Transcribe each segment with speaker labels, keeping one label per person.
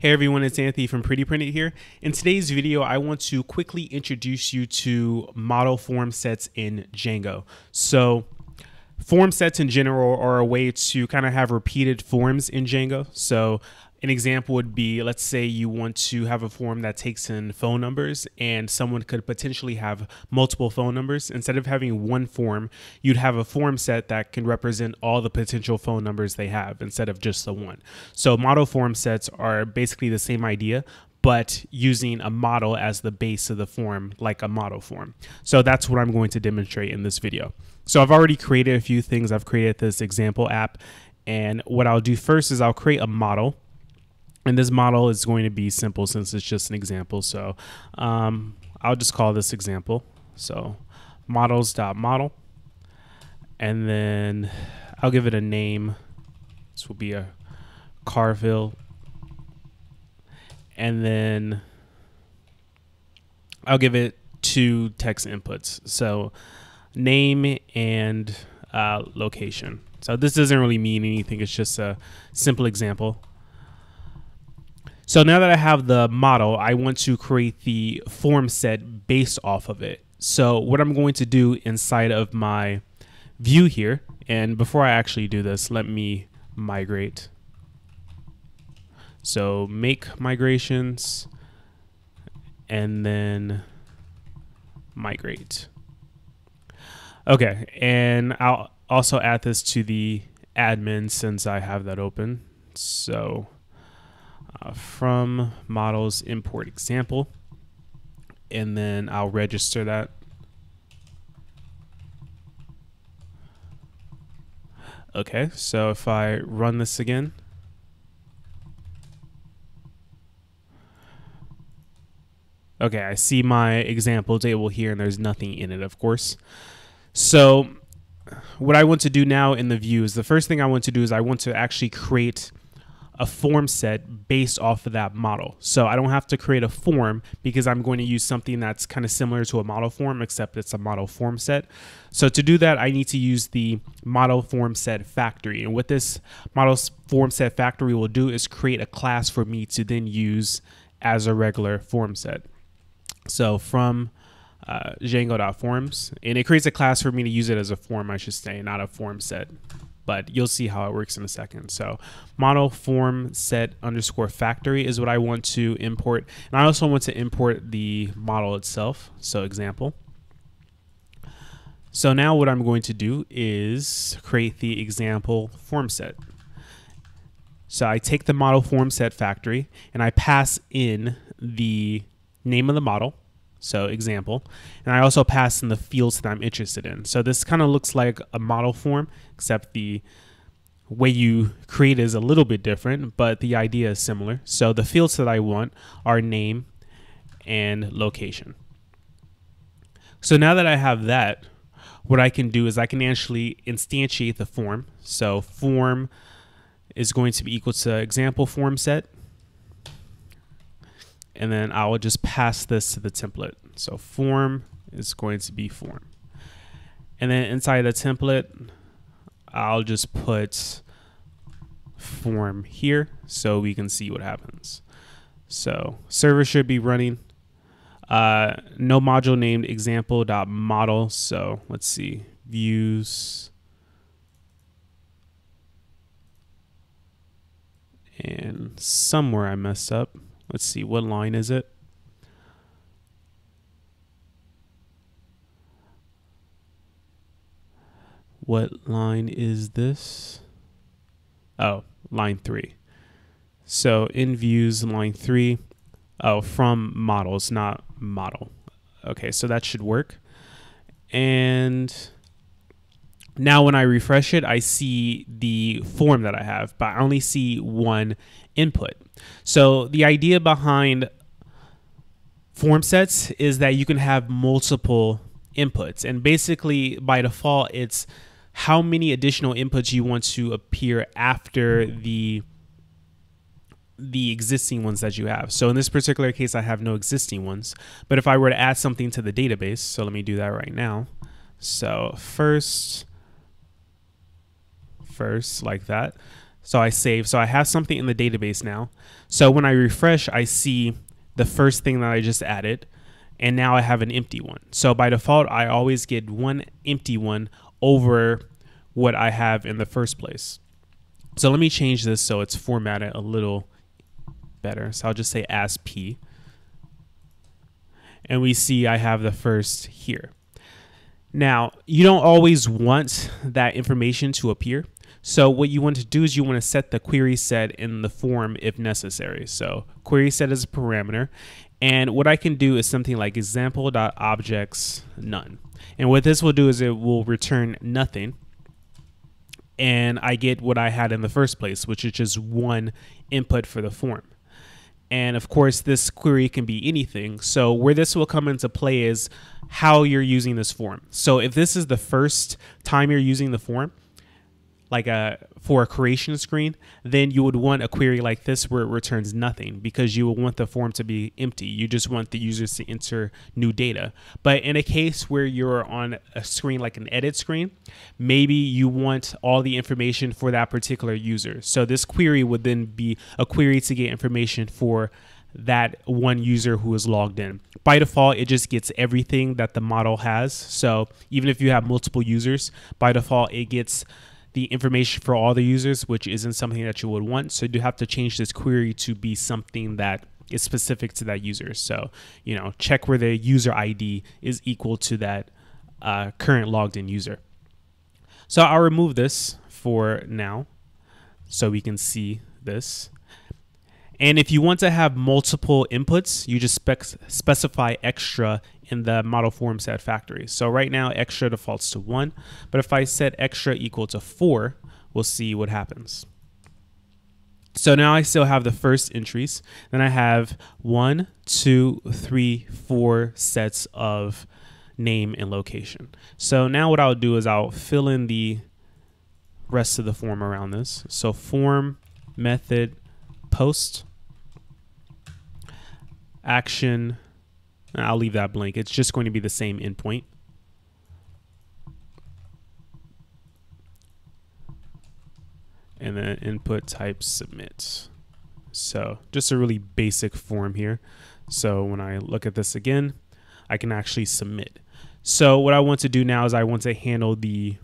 Speaker 1: Hey everyone, it's Anthony from Pretty Printed here. In today's video, I want to quickly introduce you to model form sets in Django. So form sets in general are a way to kind of have repeated forms in Django. So an example would be let's say you want to have a form that takes in phone numbers and someone could potentially have multiple phone numbers. Instead of having one form you'd have a form set that can represent all the potential phone numbers they have instead of just the one. So model form sets are basically the same idea but using a model as the base of the form like a model form. So that's what i'm going to demonstrate in this video. So i've already created a few things. I've created this example app. And what i'll do first is i'll create a model and this model is going to be simple since it's just an example. So um, I'll just call this example. So models.model. And then I'll give it a name. This will be a CharField. And then I'll give it two text inputs. So name and uh, location. So this doesn't really mean anything. It's just a simple example. So now that I have the model, I want to create the form set based off of it. So what I'm going to do inside of my view here, and before I actually do this, let me migrate. So make migrations and then migrate. Okay, and I'll also add this to the admin since I have that open. So uh, from models import example and then I'll register that. Okay, so if I run this again, okay, I see my example table here and there's nothing in it, of course. So what I want to do now in the view is the first thing I want to do is I want to actually create a form set based off of that model. So I don't have to create a form because I'm going to use something that's kind of similar to a model form, except it's a model form set. So to do that, I need to use the model form set factory. And what this model form set factory will do is create a class for me to then use as a regular form set. So from uh, Django.forms, and it creates a class for me to use it as a form, I should say, not a form set but you'll see how it works in a second. So model form set underscore factory is what I want to import. And I also want to import the model itself. So example. So now what I'm going to do is create the example form set. So I take the model form set factory and I pass in the name of the model so example. And I also pass in the fields that I'm interested in. So this kind of looks like a model form, except the way you create is a little bit different, but the idea is similar. So the fields that I want are name and location. So now that I have that, what I can do is I can actually instantiate the form. So form is going to be equal to example form set and then I will just pass this to the template. So form is going to be form. And then inside the template, I'll just put form here so we can see what happens. So server should be running. Uh, no module named example.model. So let's see, views. And somewhere I messed up. Let's see, what line is it? What line is this? Oh, line three. So in views, line three, oh, from models, not model. Okay, so that should work. And now when I refresh it, I see the form that I have, but I only see one input. So the idea behind form sets is that you can have multiple inputs. And basically, by default, it's how many additional inputs you want to appear after the the existing ones that you have. So in this particular case, I have no existing ones. But if I were to add something to the database, so let me do that right now. So first, first like that. So I save. So I have something in the database now. So when I refresh, I see the first thing that I just added. And now I have an empty one. So by default, I always get one empty one over what I have in the first place. So let me change this so it's formatted a little better. So I'll just say as P. And we see I have the first here. Now, you don't always want that information to appear. So what you want to do is you want to set the query set in the form if necessary. So query set is a parameter. And what I can do is something like example.objects none. And what this will do is it will return nothing. And I get what I had in the first place, which is just one input for the form. And of course, this query can be anything. So where this will come into play is how you're using this form. So if this is the first time you're using the form, like a for a creation screen, then you would want a query like this where it returns nothing because you will want the form to be empty. You just want the users to enter new data. But in a case where you're on a screen like an edit screen, maybe you want all the information for that particular user. So this query would then be a query to get information for that one user who is logged in. By default, it just gets everything that the model has. So even if you have multiple users, by default, it gets the information for all the users, which isn't something that you would want. So you have to change this query to be something that is specific to that user. So, you know, check where the user ID is equal to that uh, current logged in user. So I'll remove this for now so we can see this. And if you want to have multiple inputs, you just spec specify extra in the model form set factory. So right now extra defaults to one, but if I set extra equal to four, we'll see what happens. So now I still have the first entries. Then I have one, two, three, four sets of name and location. So now what I'll do is I'll fill in the rest of the form around this. So form method post action I'll leave that blank. It's just going to be the same endpoint. And then input type submit. So just a really basic form here. So when I look at this again, I can actually submit. So what I want to do now is I want to handle the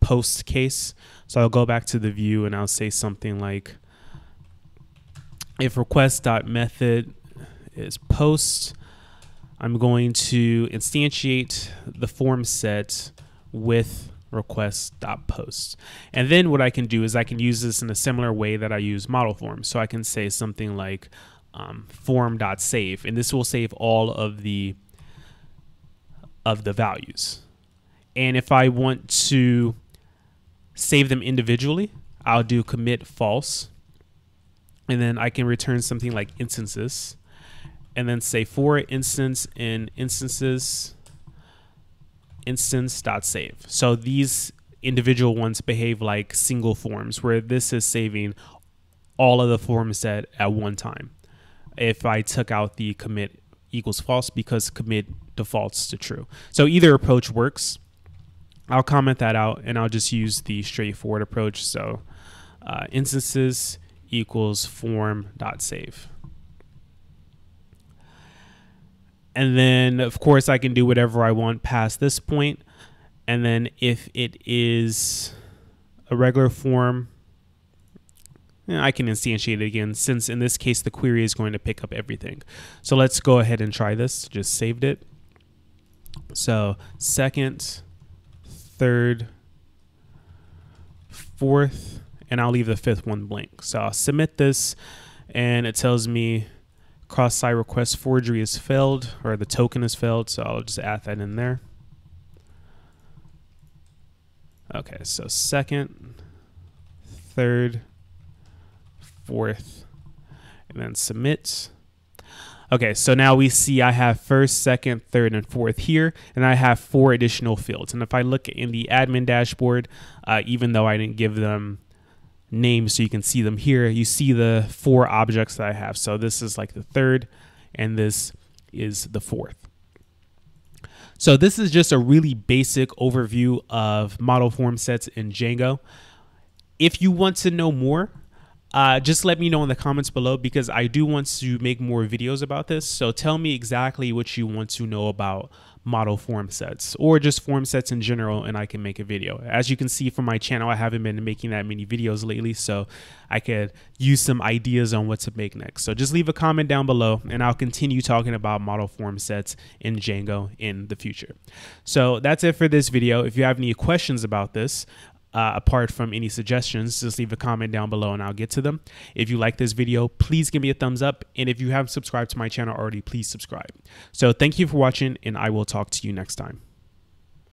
Speaker 1: post case. So I'll go back to the view and I'll say something like if request.method is post I'm going to instantiate the form set with request.post. And then what I can do is I can use this in a similar way that I use model forms. So I can say something like um, form.save, and this will save all of the of the values. And if I want to save them individually, I'll do commit false. And then I can return something like instances and then say for instance in instances instance.save. So these individual ones behave like single forms where this is saving all of the forms set at one time. If I took out the commit equals false because commit defaults to true. So either approach works. I'll comment that out and I'll just use the straightforward approach. So uh, instances equals form.save. And then, of course, I can do whatever I want past this point. And then if it is a regular form, eh, I can instantiate it again since in this case the query is going to pick up everything. So let's go ahead and try this. Just saved it. So second, third, fourth, and I'll leave the fifth one blank. So I'll submit this and it tells me cross-site request forgery is failed or the token is failed so I'll just add that in there. Okay so second third fourth and then submit. Okay so now we see I have first second third and fourth here and I have four additional fields. And if I look in the admin dashboard uh, even though I didn't give them names so you can see them here. You see the four objects that I have. So this is like the third and this is the fourth. So this is just a really basic overview of model form sets in Django. if you want to know more, uh, just let me know in the comments below because I do want to make more videos about this. So tell me exactly what you want to know about model form sets or just form sets in general and I can make a video. As you can see from my channel, I haven't been making that many videos lately, so I could use some ideas on what to make next. So just leave a comment down below and I'll continue talking about model form sets in Django in the future. So that's it for this video. If you have any questions about this, uh, apart from any suggestions, just leave a comment down below and I'll get to them. If you like this video, please give me a thumbs up. And if you haven't subscribed to my channel already, please subscribe. So thank you for watching and I will talk to you next time.